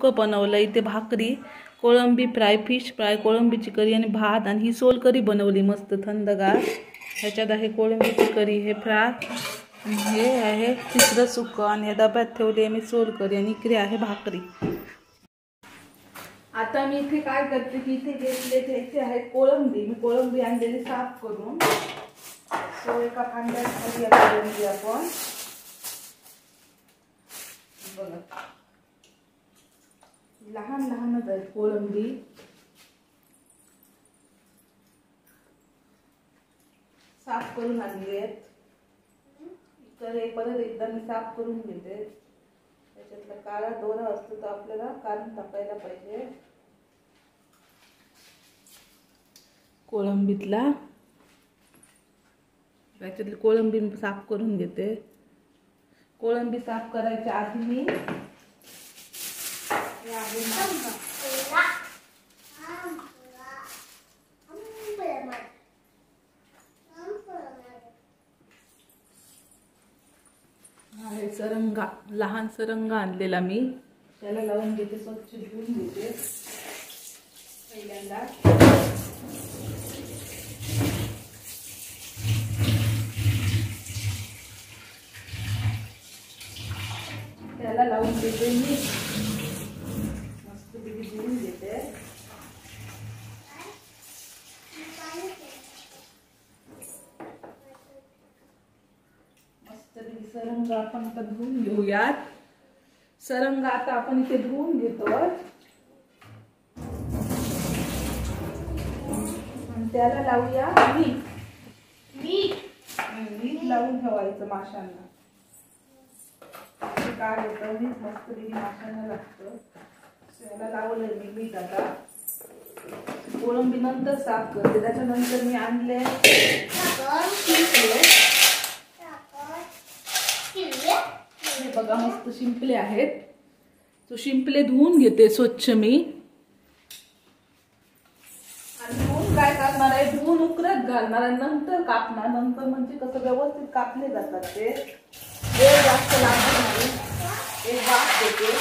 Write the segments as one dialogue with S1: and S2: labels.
S1: सुकं बनवलं इथे भाकरी कोळंबी फ्राय फिश फ्राय कोळंबीची करी आणि भात आणि ही सोल करी बनवली मस्त थंडगार ह्याच्यात आहे कोळंबीची करी हे फ्राय हे आहे तिसरं सुकं आणि या डब्यात ठेवली आहे मी सोल करी आणि इकडे आहे भाकरी. आता मी इथे काय करते की इथे घेतले ते इथे आहे कोळंबी. मी कोळंबी आणलेली साफ करून. सो एका भांड्यात कोळंबी आपण. बघा. लहान लहानच आहेत कोळंबी. साफ करून आणली आहेत तर हे परत एकदा मी साफ करून घेते. त्याच्यातला काळा दोरा असतो तो आपल्याला काढून टाकायला पाहिजे. कोळंबीतला. त्याच्यातली कोळंबी साफ करून घेते. कोळंबी साफ करायच्या आधी मी आहे सरंगा लहान सरंगा आणलेला मी. त्याला लावून घेते स्वच्छ धुवून घेते. पहिल्यांदा. त्याला लावून घेते मी मस्त पैकी धुवून घेते मस्त पैकी सरंग आपण आता धुवून घेऊयात. सरंग आता आपण इथे धुवून घेतो. त्याला लावूया मीठ. मीठ. लावून ठेवायचं माशांना. काय होतं? मीठ मस्त माशांना लागतं. त्याला लावलंय मी मीठ आता. कोळंबी नंतर साफ करते त्याच्यानंतर मी आणले शिंपले हे बघा मस्त शिंपले आहेत. तो शिंपले धुवून घेते स्वच्छ मी. आणि धुवून काय करणार आहे? धुवून उकरत घालणार आणि नंतर कापणार. नंतर म्हणजे कसं व्यवस्थित कापले जातात ते. वेळ जास्त लागणार नाही. एक वाफ देते.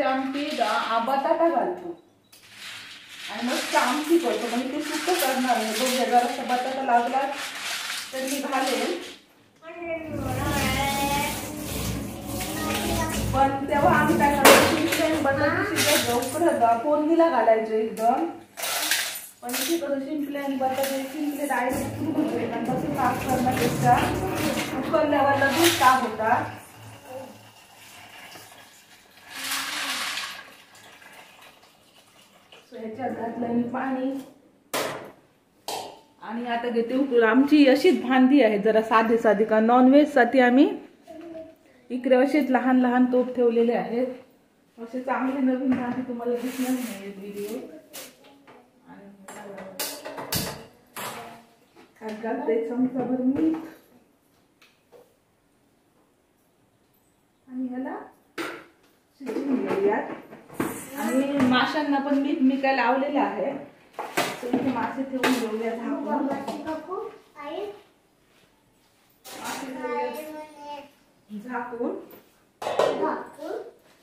S1: शिकल्यांची आमटी बटाटा घालतो. आणि मस्त आमटी करतो. म्हणजे ते सुकं करणार नाही. बघ जरासा बटाटा लागला तर मी घालेल. पण तेव्हा आम्ही काय करतो शिंपले बटाटे शिजायचं उकडं फोडणीला घालायचं एकदम. पण इथे कसं शिंपले आणि बटाटे शिंपले डायरेक्ट सुरू होते. आणि तसं साफ करण्यापेक्षा. उकळल्यावर लगेच साफ होतात. ह्याच्यात घातलं मी पाणी. आणि आता घेते उकळून. आमची अशीच भांडी आहे जरा साधी साधी का नॉनव्हेजसाठी आम्ही इकडे असेच लहान लहान तोप ठेवलेले आहेत. असे चांगले नवीन भांडी तुम्हाला दिसणार नाही व्हिडिओ आणि घालते चमचाभर मीठ. आणि ह्याला शिजून घेऊयात. आणि माशांना पण मीठ मी काय लावलेलं आहे. इथे मासे ठेवून घेऊया झाकून झाकून.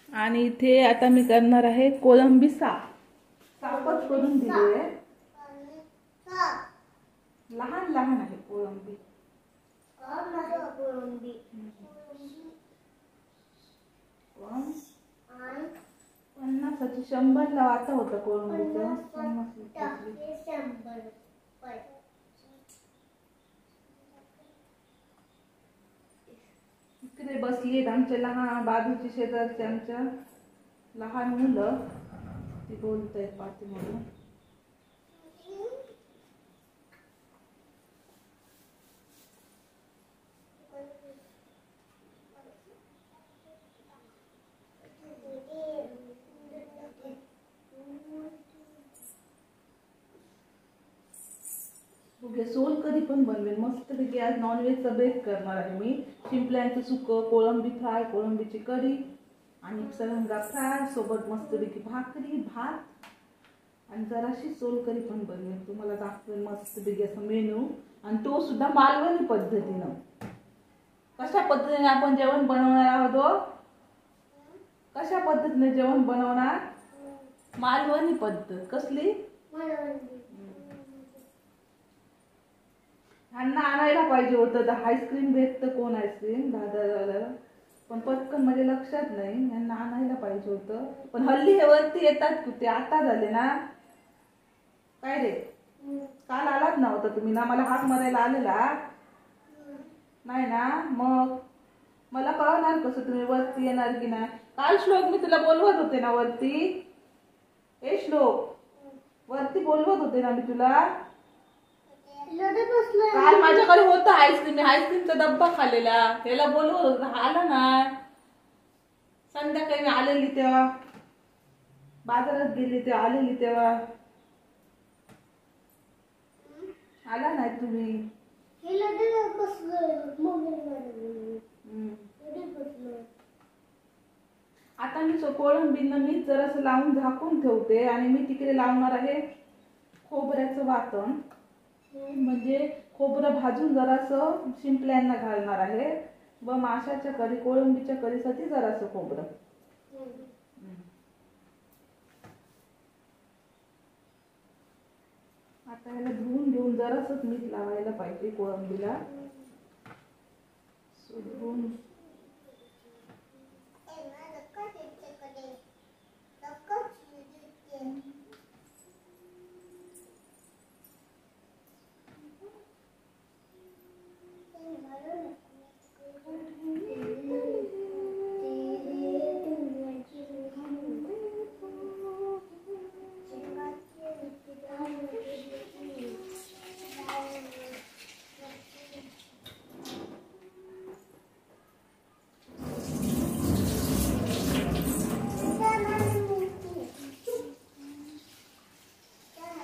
S1: आणि इथे आता मी करणार आहे कोळंबी साफ साफच करून दिली आहे लहान लहान आहे कोळंबी. पण पन्नासाची शंभरला वाटा होता पन्नास रुपयाची. इकडे बसली आहेत आमच्या लहान बाजूची शेजारची आमच्या लहान मुलं. ती बोलत आहेत पाठीमागून म्हणजे सोल कधी पण बनवेल मस्तपैकी आज नॉनव्हेजचा बेस करणार आहे मी. शिंपल्यांचं सुकं कोळंबी फ्राय कोळंबीची कढी आणि सरंगा फ्राय सोबत मस्तपैकी भाकरी भात. आणि जराशी सोल करी पण बनवेल तुम्हाला दाखवेल मस्तपैकी असं मेनू आणि तो सुद्धा मालवणी पद्धतीनं. कशा पद्धतीने आपण जेवण बनवणार आहोत हो? कशा पद्धतीने जेवण बनवणार? मालवणी पद्धत. कसली? ह्यांना आणायला पाहिजे होतं. तर आईस्क्रीम भेटतं कोण आईस्क्रीम दादा पण पटकन माझ्या लक्षात नाही. यांना आणायला पाहिजे होतं. पण हल्ली हे वरती येतात की ते आता झाले ना? काय रे? काल आलात नव्हता तुम्ही ना? मला हाक मारायला आलेला? नाही ना? मग? मला कळणार कसं तुम्ही वरती येणार की नाही? काल श्लोक मी तुला बोलवत होते ना वरती? ए श्लोक? वरती बोलवत होते ना मी तुला? काल माझ्याकडे होतं आईस्क्रीम मी आईस्क्रीमचा डब्बा खाल्लेला. त्याला बोलवत आला ना. संध्याकाळी मी आलेली तेव्हा. बाजारात गेली तेव्हा आलेली तेव्हा. आला नाही तुम्ही. आता मी सो कोळंबीनं मी जरासं लावून झाकून ठेवते आणि मी तिकडे लावणार आहे खोबऱ्याचं वाटण म्हणजे खोबरं भाजून जरासं शिंपल्यांना घालणार आहे. व माशाच्या करी कोळंबीच्या करीसाठी जरासं खोबरं. आता याला धुवून घेऊन जरासच मीठ लावायला पाहिजे कोळंबीला. धुवून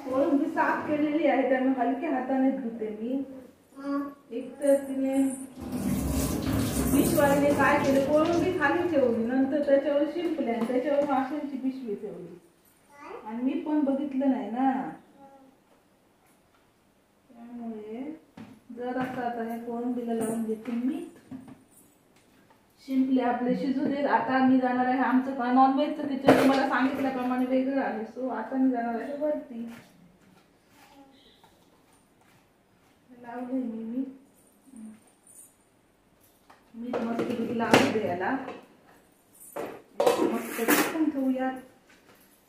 S1: कोळंबी साफ केलेली आहे त्यामुळे हलक्या हाताने धुते मी एक तर तिने पिशवाईने काय केलं कोळंबी खाली ठेवली नंतर त्याच्यावर शिंपल्या आणि त्याच्यावर माशांची पिशवी ठेवली आणि मी पण बघितलं नाही ना त्यामुळे जर असं आता हे कोळंबीला लावून देते मीठ शिंपले म्हणजे आता मी जाणार आहे आमचं नॉनव्हेजचं किचन तुम्हाला सांगितल्याप्रमाणे वेगळं आहे. सो आता मी जाणार आहे. वरती. लावले मी मी. मी मस्त किती लावू याला मस्त पण ठेवूयात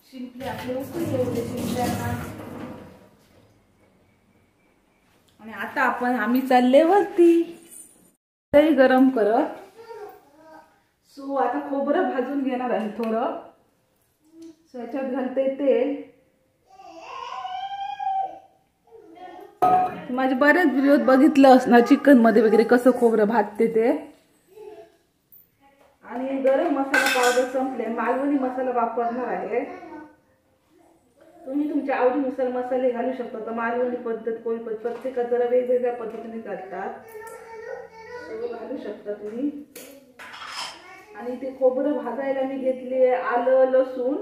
S1: शिंपले आपले उकळी एवढे दे शिंपल्यांना आणि आता आपण आम्ही चालले वरती. गरम करत. सो आता खोबरं भाजून घेणार आहे थोडं. सो याच्यात घालते तेल. माझे बरेच व्हिडिओ बघितलं असणार चिकनमध्ये वगैरे कसं खोबरं भाजते ते. आणि गरम मसाला पावडर संपले. मालवणी मसाला वापरणार आहे. तुम्ही तुमच्या आवडीनुसार मसाले घालू शकता. तर मालवणी पद्धत कोळी पद्धत प्रत्येकात जरा वेगवेगळ्या पद्धतीने करतात सगळं घालू शकता तुम्ही. आणि ते खोबरं भाजायला मी घेतले आलं लसूण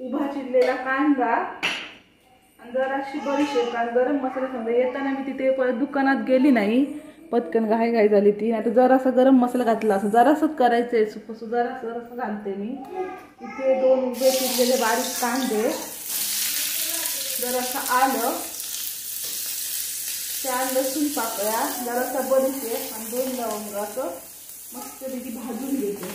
S1: उभा चिरलेला कांदा आणि जराशी बडीशेप आणि गरम मसाला समजा येताना मी तिथे परत दुकानात गेली नाही पटकन घाई घाई झाली ती. आता जरासा गरम मसाला घातला असं जरासंच करायचं आहे सुकं जरा जरासं घालते मी. इथे दोन उभे चिरलेले बारीक कांदे जरासं आलं चार लसूण पाकळ्या जरासा बडीशेप आणि दोन लवंग असं. मस्तपैकी भाजून घेते.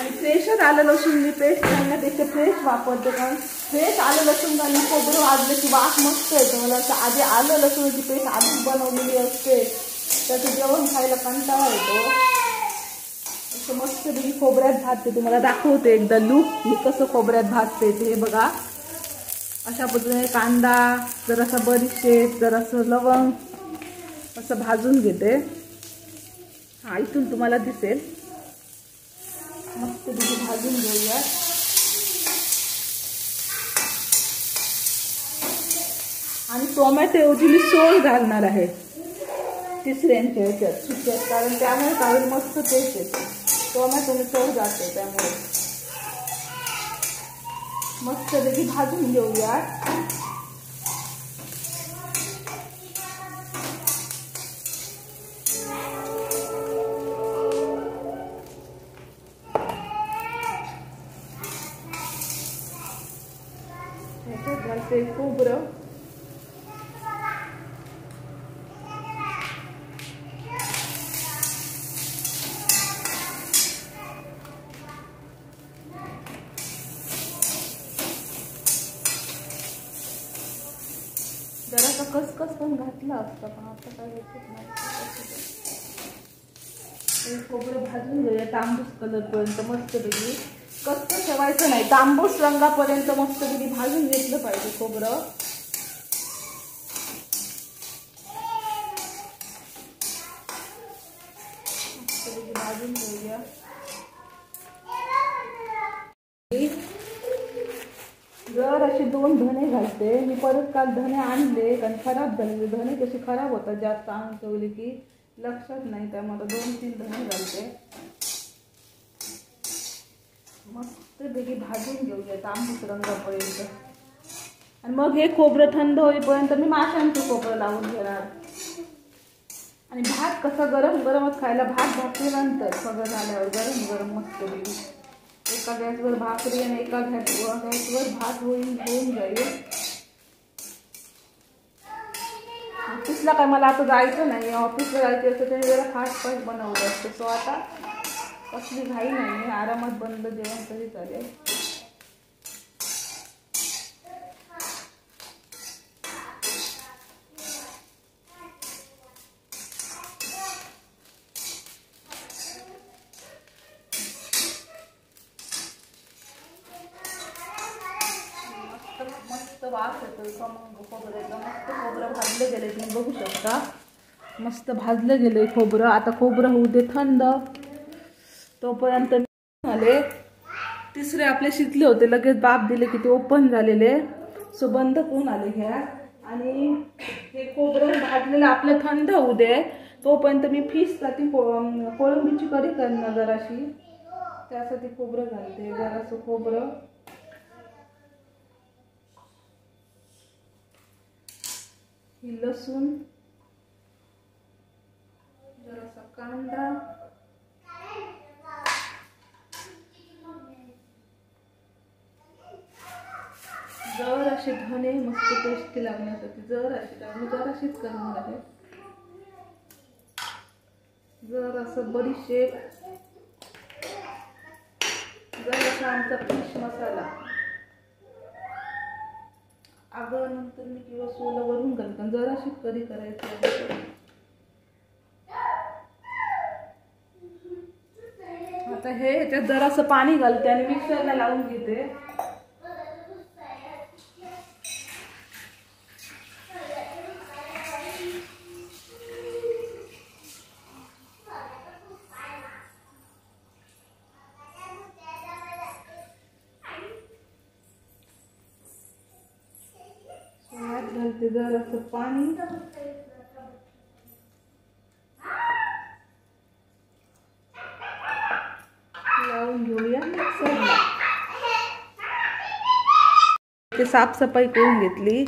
S1: आणि फ्रेशच आलं लसूण मी पेस्ट घालण्यापेक्षा फ्रेश वापरते कारण फ्रेश आलं लसूण त्यांनी खोबरं वाजलं की वास मस्त येतो. मला असं आधी आलं लसूणची पेस्ट आधीच बनवलेली असते. त्याचं जेवण खायला कंटाळा येतो. असं मस्त मस्तपैकी खोबऱ्यात भाजते. तुम्हाला दाखवते एकदा लूक मी कसं खोबऱ्यात भाजते ते. हे बघा. अशा पद्धतीने कांदा जरासा बरीशेप जरासं लवंग असं भाजून घेते. हा इथून तुम्हाला दिसेल. मस्त तिथे भाजून घेऊया. आणि टोमॅटोऐवजी मी सोल घालणार आहे. तिसऱ्यांच्या ह्याच्यात सुक्यात कारण त्यामुळे काही मस्त टेस्ट येते. टोमॅटोने चव जाते त्यामुळे. मस्त मस्तपैकी भाजून घेऊया. ह्याच्यात खोबरं. जरासा कसकस पण घातला असता पण आता काय घेतच नाही. हे खोबरं भाजून घेऊया तांबूस कलरपर्यंत मस्तपैकी. कच्च ठेवायचं नाही. तांबूस रंगापर्यंत मस्त तुम्ही भाजून घेतलं पाहिजे खोबरं. भाजून घेऊया. जर असे दोन धने घालते मी परत काल धने आणले कारण खराब झाले. धने कसे खराब होतात जास्त आणून ठेवले की लक्षात नाही. त्यामुळे दोन तीन धने घालते. मस्तपैकी भाजून घेऊया तांबूस रंगापर्यंत. आणि मग हे खोबरं थंड होईपर्यंत मी माशांचं खोबरं लावून घेणार. आणि भात कसा गरम गरमच खायला भात भाकरीनंतर सगळं झाल्यावर गरम गरम मस्तपैकी. एका गॅसवर भाकरी आणि एका गॅस गॅसवर भात होईल होऊन जाईल. ऑफिसला काय मला आता जायचं नाही ऑफिसला जायचं असतं त्याने जरा फास्ट फास्ट बनवलं असतं. सो आता कसली घाई नाही आरामात बंद जेवण तरी चालेल. मस्त मस्त वास येतो खमंग खोबऱ्याचा? मस्त खोबरं भाजलं गेले तुम्ही बघू शकता. मस्त भाजलं गेले खोबरं. आता खोबरं होऊ दे थंड. तोपर्यंत झाले तिसरे आपले शिकले होते लगेच बाप दिले की ते ओपन झालेले. सो बंद करून आले घ्या आणि हे खोबरं भाजलेलं आपलं थंड होऊ दे. तोपर्यंत मी फिशसाठी को कोळंबीची करी करणार जराशी. त्यासाठी खोबरं घालते जरासं खोबरं. लसूण जरासा कांदा. जर असे धने मस्त टेस्टी लागण्यासाठी जर अशी कारण मी जराशीच करणार आहे जर असं बडीशेप जर असा आमचा फिश मसाला. अगं नंतर मी किंवा सोलं वरून घालतो जराशी कधी करायची आता हे ह्याच्यात जरासं पाणी घालते आणि मिक्सरला लावून घेते. साफसफाई करून घेतली.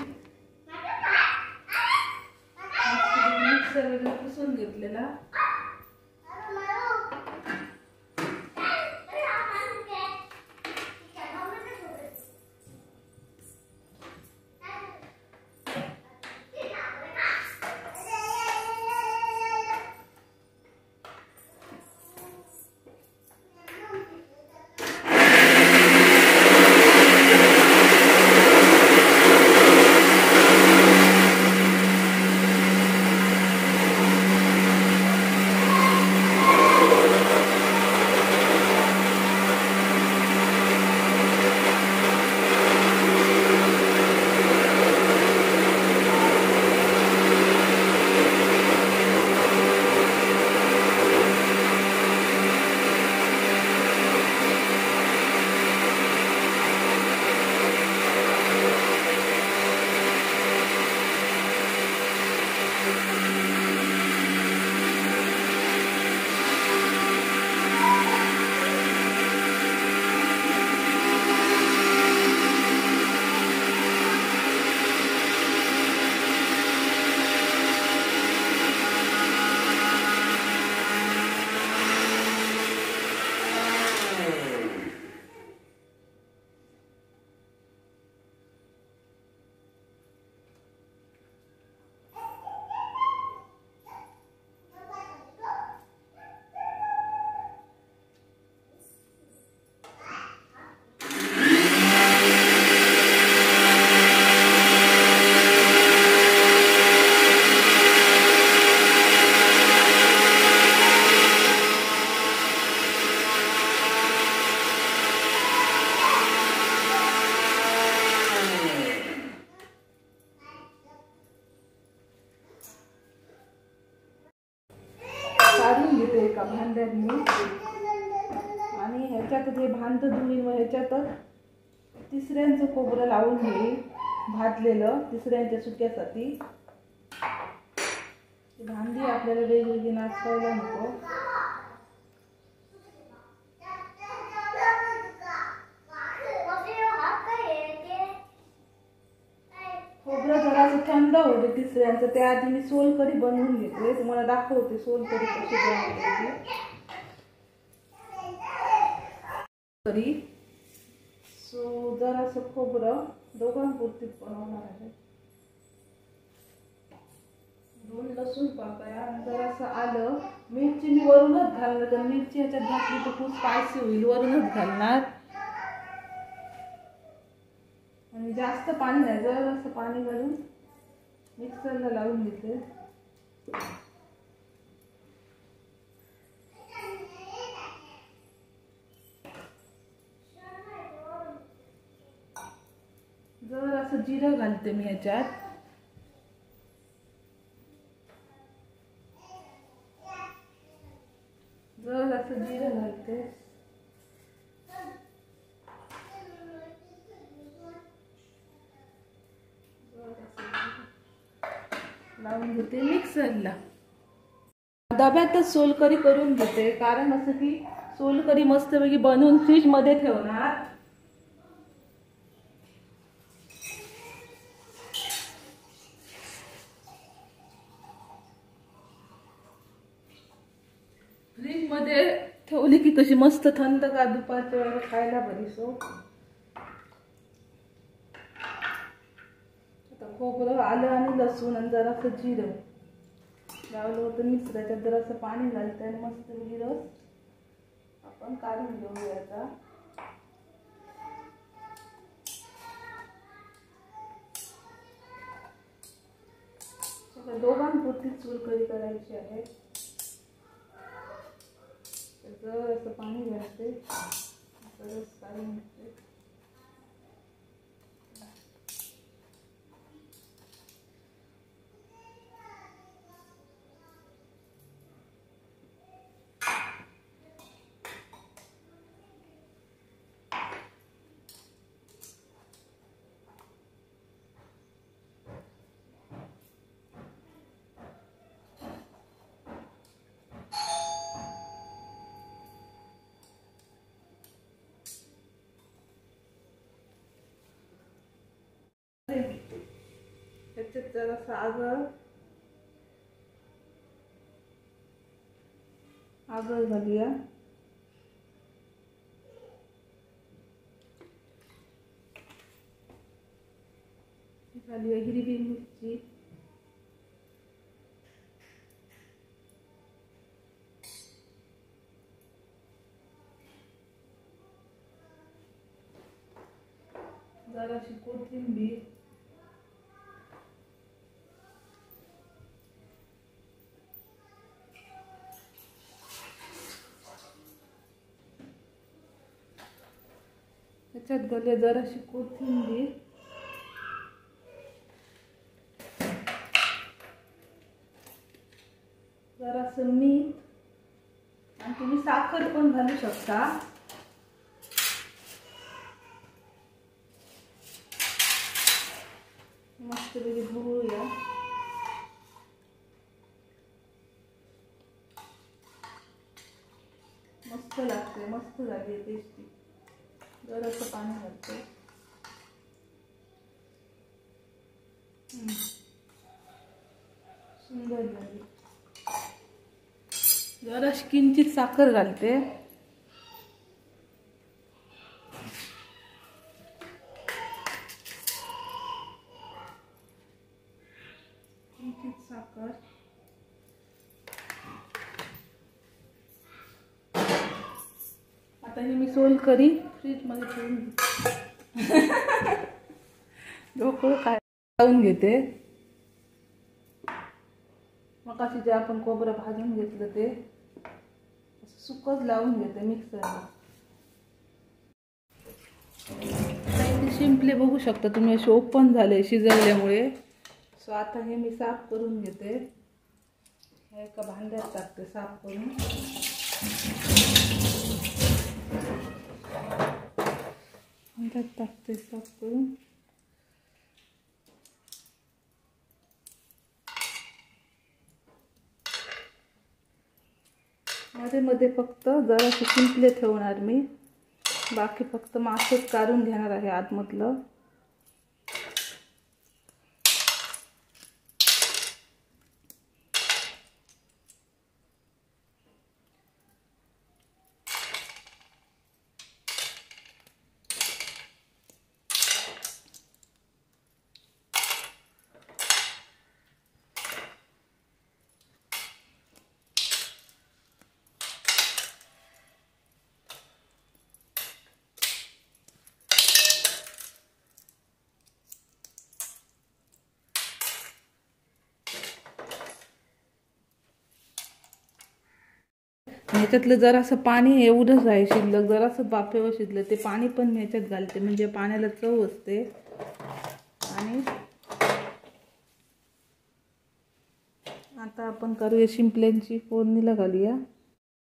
S1: काढून एका भांड्यात मी आणि ह्याच्यात जे भांत धुईन व ह्याच्यातच तिसऱ्यांचं खोबरं लावून घेईल भाजलेलं तिसऱ्यांच्या सुक्यासाठी. भांडी आपल्याला वेगवेगळी नाचवायला नको खोबरं जरासं थंड होते तिसऱ्यांचं त्याआधी मी सोलकढी बनवून घेतले तुम्हाला दाखवते सोलकढी कशी बनवते तरी सो जरासं खोबरं दोघांपुरतीच बनवणार आहे. दोन लसूण पाकळ्या आणि जरासं आलं मिरची मी वरूनच घालणार तर मिरची ह्याच्यात घातली तर खूप स्पायसी होईल वरूनच घालणार. आणि जास्त पाणी नाही जरासं पाणी घालून मिक्सरला लावून घेते. जर असं जिरं घालते मी ह्याच्यात जर असं जिरं घालते. लावून घेते मिक्सरला. डब्यातच सोलकरी करून घेते. कारण असं की सोलकरी मस्तपैकी बनवून फ्रीजमध्ये ठेवणार. फ्रीजमध्ये ठेवली की कशी मस्त थंड का दुपारच्या वेळेला खायला बरी सो आता खोबरं आलं आणि लसूण आणि जरासं जिरं. लावलं होतं मिक्स त्याच्यात जरासं पाणी घालतं आणि मस्त जिरं आपण काढून घेऊ याचा आता दोघांपुरती चूलकरी करायची आहे? त्याचं असं पाणी घालते. रस काढून घेते. त्याच्यात जरासं आगळ आगळ घालूया घालूया हिरवी मिरची जराशी कोथिंबीर त्याच्यात गले जराशी कोथिंबीर. जरासं मीठ. आणि तुम्ही साखर पण घालू शकता. मस्त पैकी धुवूया. मस्त लागते मस्त झाली टेस्टी जरासं पाणी घालते. सुंदर झाली. जराशी किंचित साखर घालते किंचित साखर आता हे मी सोल करी फ्रीजमध्ये ठेवून घेते. ढोकळं काय? लावून घेते. मग जे आपण खोबरं भाजून घेतलं ते असं सुकच लावून घेते मिक्सरला. शिंपले बघू शकता तुम्ही असे ओपन झाले शिजवल्यामुळे. सो आता हे मी साफ करून घेते. एका भांड्यात टाकते साफ करून. भांड्यात टाकते साफमध्ये मध्ये फक्त जराशी शिंपले ठेवणार मी. बाकी फक्त मासच काढून घेणार आहे आतमधलं. ह्याच्यातलं जरासं पाणी एवढंच आहे शिल्लक. जरासं बाफेवर शिजलं. ते पाणी पण मी ह्याच्यात घालते. म्हणजे पाण्याला चव असते. आणि आता आपण करूया शिंपल्यांची फोडणीला घालूया.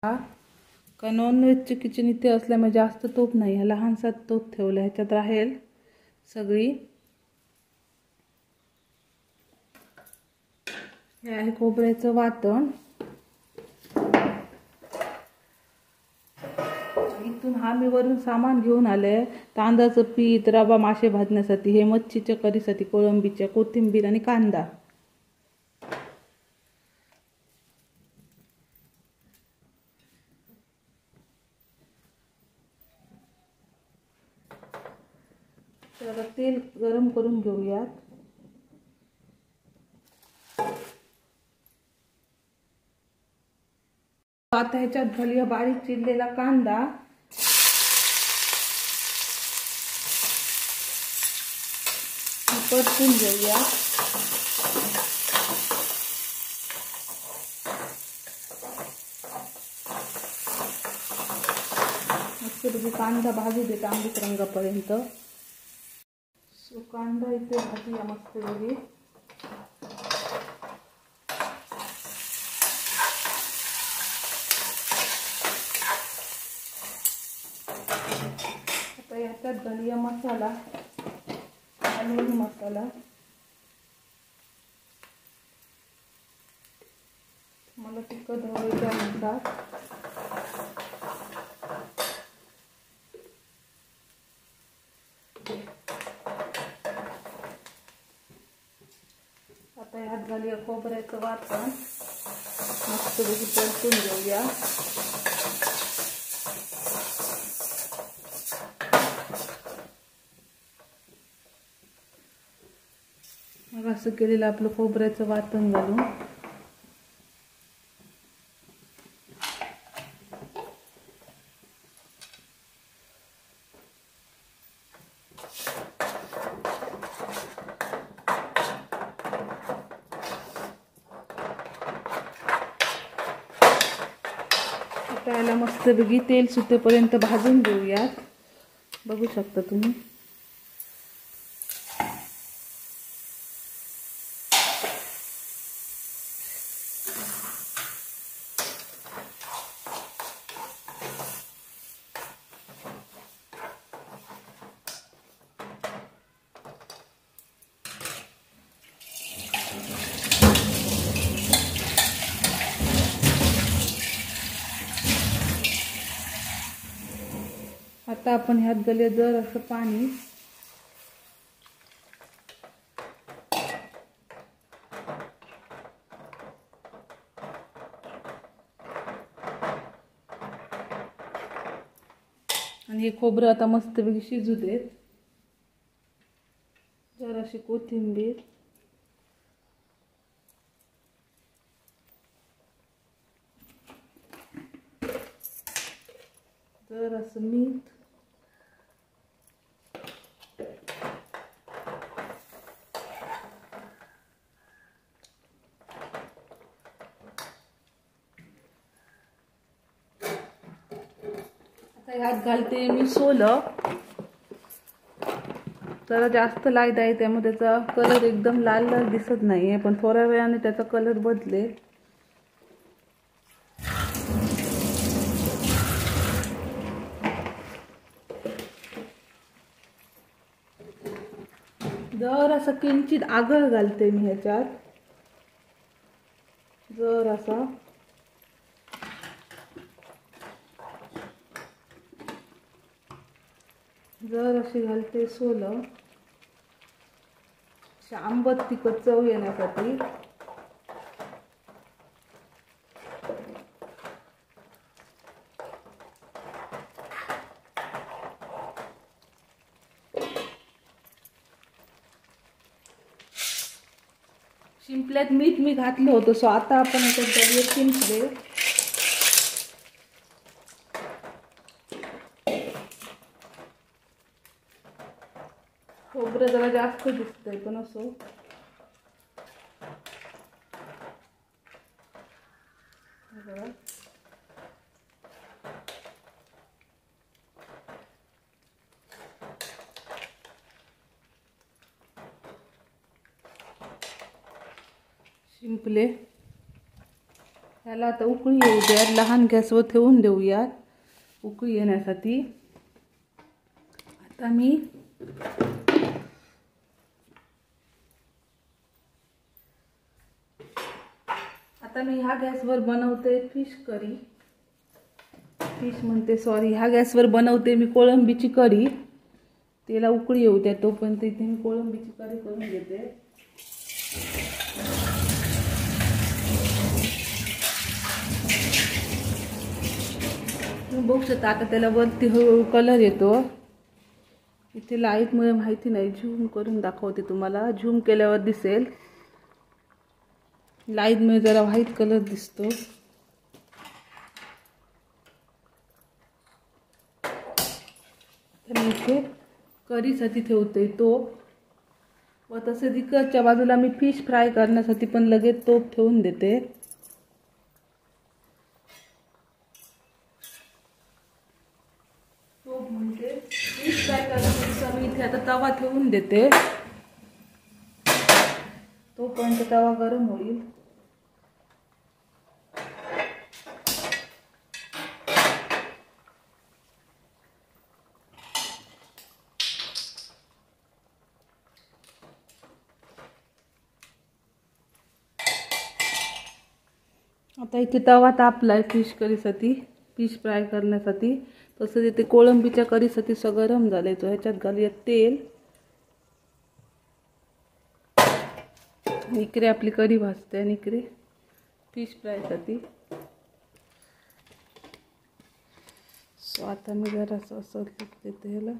S1: हा का नॉनव्हेजचे किचन इथे असल्यामुळे जास्त तोप नाही. ह्या लहानसा तोप ठेवला. ह्याच्यात राहील सगळी. हे आहे खोबऱ्याचं वाटण इथून हा वरून सामान घेऊन आले. तांदळाचं पीठ रवा मासे भाजण्यासाठी हे मच्छीच्या करीसाठी कोळंबीच्या कोथिंबीर आणि कांदा. तर तेल गरम करून घेऊयात. आता ह्याच्यात घालूया बारीक चिरलेला कांदा. परतून घेऊया. मस्त कांदा भाजू दे तांबूस रंगापर्यंत. सो कांदा इथे भाजूया मस्त वेगळी आता याच्यात धनिया मसाला. कांदळी मसाला. मला तिखट हवे त्यानुसार. आता ह्यात झाली खोबऱ्याचं वाटण. मस्त पैकी परतून घेऊया मग असं केलेलं आपलं खोबऱ्याचं वाटण घालून आता याला मस्तपैकी तेल सुटेपर्यंत भाजून घेऊयात. बघू शकता तुम्ही आता आपण ह्यात गले जर असं पाणी. आणि हे खोबरं आता मस्तपैकी शिजू देत. जराशी कोथिंबीर. जरासं मीठ. घालते मी सोलं. जरा जास्त लाइट आहे त्यामुळे त्याचा कलर एकदम लाल लाल दिसत नाही आहे पण थोड्या वेळाने त्याचा कलर बदलेल. जर असं किंचित आगळ घालते मी ह्याच्यात. जर असा जर अशी घालते सोलं. अशी आंबट तिखट चव येण्यासाठी. शिंपल्यात मीठ मी घातलं होतं सो आता आपण याच्यात घालूया शिंपले जरा जास्त दिसतंय पण असो शिंपले याला आता उकळी येऊ द्या लहान गॅसवर ठेवून देऊयात उकळी येण्यासाठी आता मी आता मी ह्या गॅसवर बनवते फिश करी. फिश म्हणते सॉरी ह्या गॅसवर बनवते मी कोळंबीची कढी त्याला उकळी येऊ द्या तोपर्यंत इथे मी कोळंबीची कढी करून घेते. बघू शकता आता त्याला वरती हळूहळू कलर येतो. इथे लाईटमुळे माहिती नाही झूम करून दाखवते तुम्हाला. झूम केल्यावर दिसेल. लाईटमुळे जरा व्हाईट कलर दिसतो. तर मी इथे करीसाठी ठेवते तो व तसेच तिकडच्या बाजूला मी फिश फ्राय करण्यासाठी पण लगेच तोप ठेवून देते. तोप म्हणजे फिश फ्राय करण्यासाठी मी इथे आता तवा ठेवून देते. तोपर्यंत तवा गरम होईल. आता इथे तवा तापला आहे फिश करीसाठी फिश फ्राय करण्यासाठी. तसंच इथे कोळंबीच्या करीसाठी सगळं गरम झालं आहे तो ह्याच्यात घालूया तेल. निकरे इकडे आपली कढी भाजते आणि इकडे फिश फ्रायसाठी सो आता मी जरासं असं देते ह्याला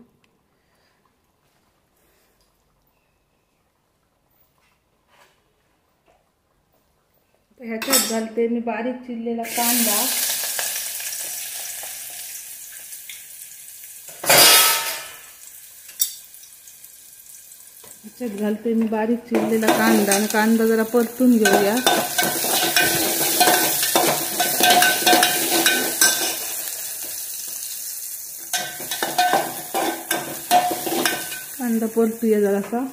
S1: ह्याच्यात घालते मी बारीक चिरलेला कांदा. त्यात घालते मी बारीक चिरलेला कांदा. आणि कांदा जरा परतून घेऊया. कांदा परतूया जरासा.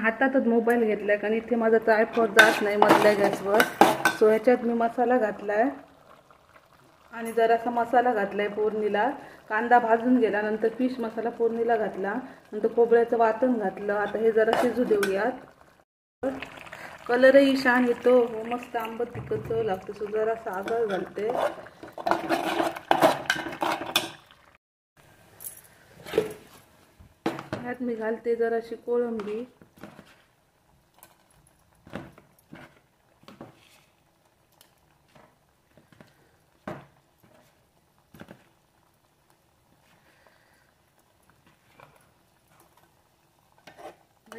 S1: हातातच मोबाईल घेतला आहे कारण इथे माझा ट्रायफॉर जात नाही मधल्या गॅसवर. सो ह्याच्यात मी मसाला घातला आहे आणि जरासा मसाला घातला आहे फोडणीला. कांदा भाजून गेला नंतर फिश मसाला फोडणीला घातला नंतर खोबऱ्याचं वाटण घातलं. आता हे जरा शिजू देऊयात. कलरही छान येतो. हो मस्त आंबट तिखट चव लागते. सो जरासा आगळ घालते. ह्यात मी घालते जराशी कोळंबी.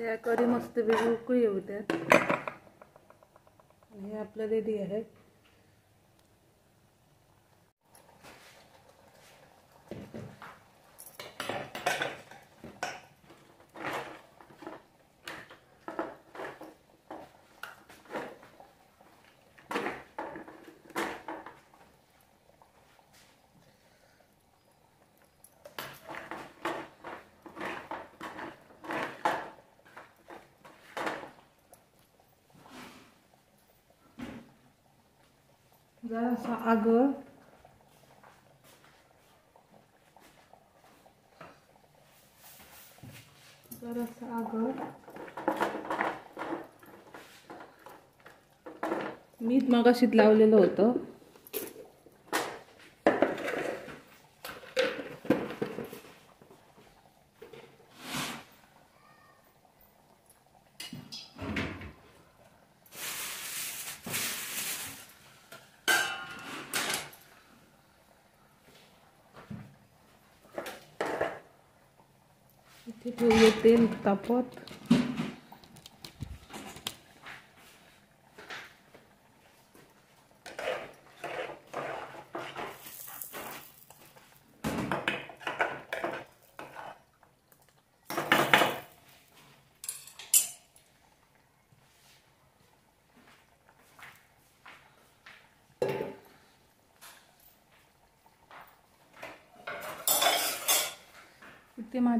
S1: या करी मस्त वेगळी उकळी येऊ त्यात. हे आपलं रेडी आहे जरासा आगळ जरासा आगळ मीठ मगाशीत लावलेलं होतं. इथे ठेवूया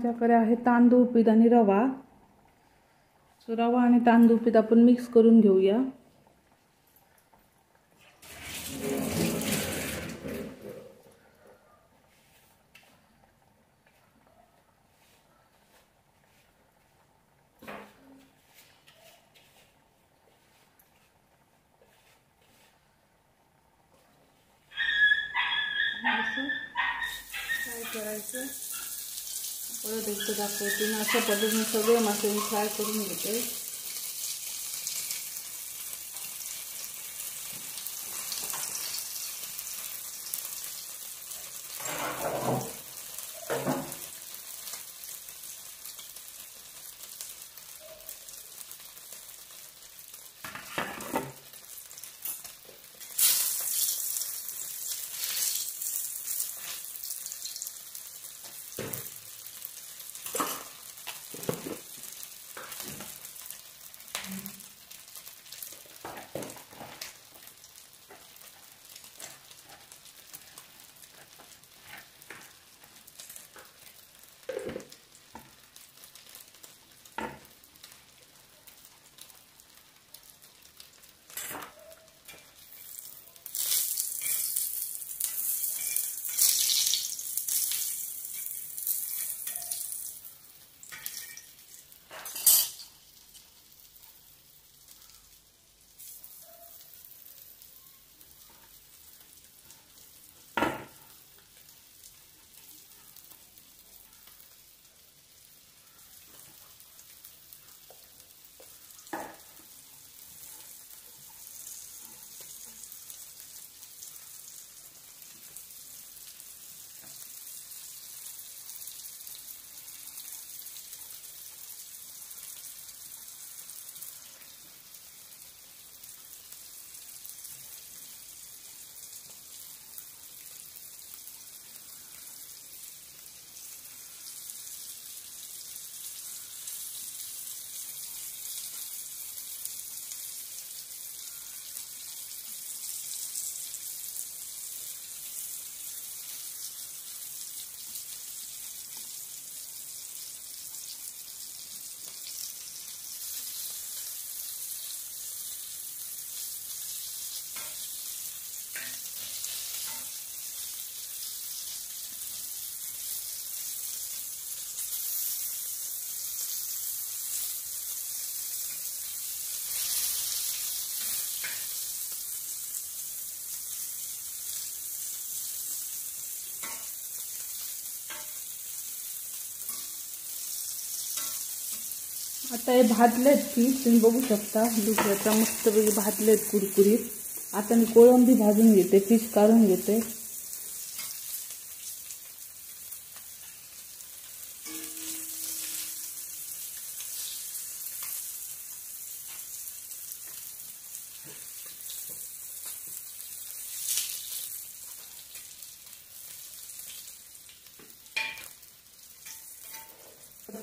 S1: माझ्याकडे आहे तांदूळ पीठ आणि रवा. सो रवा आणि तांदूळ पीठ आपण मिक्स करून घेऊया असं काय करायचं परत एकदा अशा पद्धतीने सगळे मासे मी फ्राय करून घेते. आता हे भाजलेत की तुम्ही बघू शकता दुसऱ्याचा मस्तपैकी भाजलेत कुरकुरीत. आता मी कोळंबी भाजून घेते फिश काढून घेते.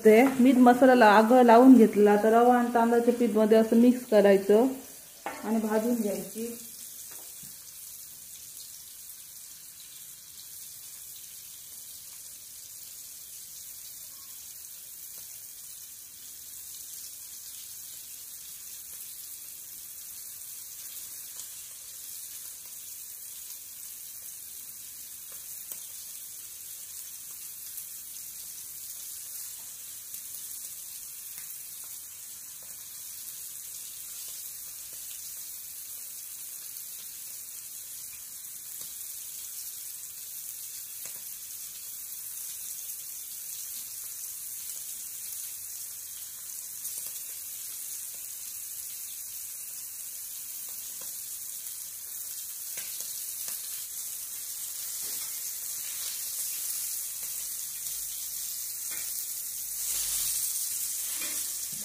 S1: ते मीठ मसाला आगं लावून घेतला तर रवा आणि तांदळाच्या पीठमध्ये असं मिक्स करायचं आणि भाजून घ्यायची.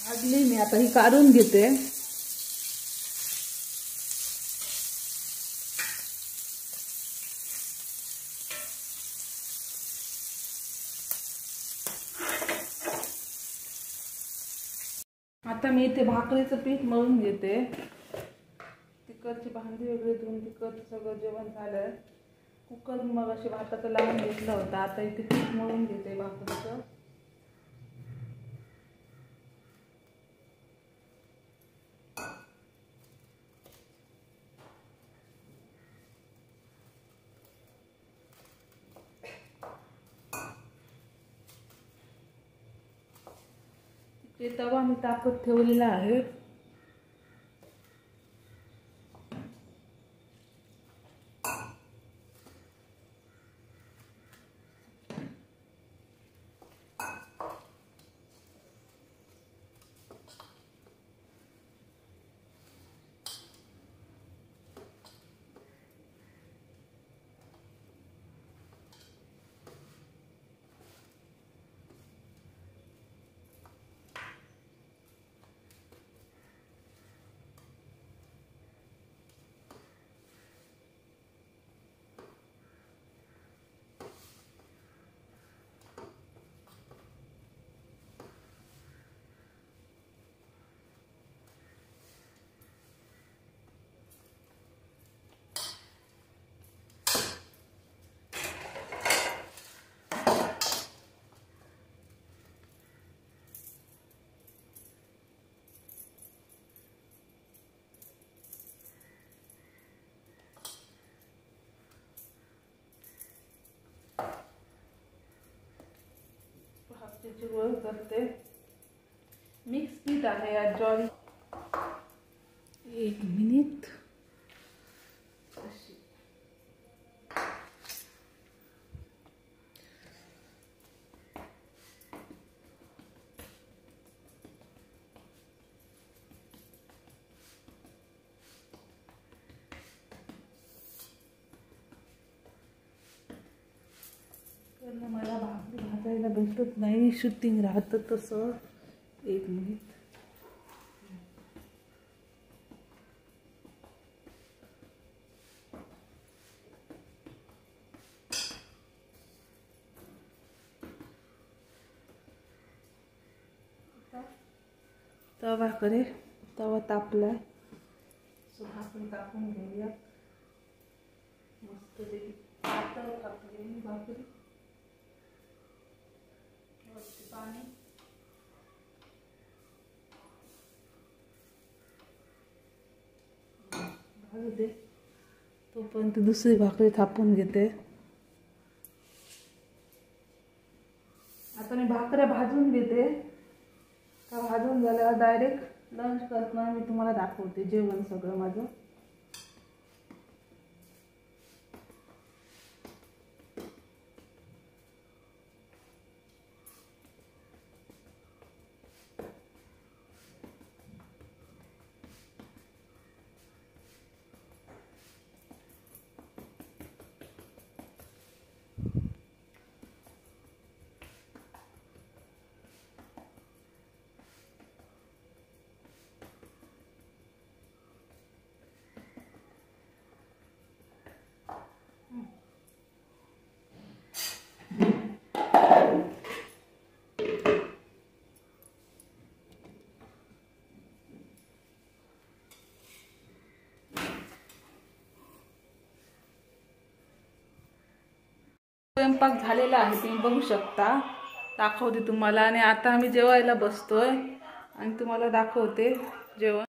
S1: काढली मी आता ही काढून घेते. आता मी इथे भाकरीचं पीठ मळून घेते. तिकडची भांडी वगैरे धुवून तिकडचं सगळं जेवण झालं. कुकर मग अशी भाताचं लावून घेतलं होतं. आता इथे पीठ मळून घेते भाकरीचं. ते तवा मी तापत ठेवलेला आहे. त्याच्यावर गोळ करते. मिक्स पीठ आहे या ज्वारी एक मिनिट अशी तर मला भाकरी भाजायला नाही शूटिंग राहतं तसं. एक मिनिट. तवा करे तवा तापलाय. सो तापून घेऊया मस्त पातळ भाकरी वरती पाणी भाजू दे तोपर्यंत दुसरी भाकरी थापून घेते. आता मी भाकऱ्या भाजून घेते. का भाजून झाल्यावर डायरेक्ट लंच करताना मी तुम्हाला दाखवते जेवण सगळं माझं. स्वयंपाक झालेला आहे तुम्ही बघू शकता. दाखवते तुम्हाला. आणि आता आम्ही जेवायला बसतोय. आणि तुम्हाला दाखवते जेवण.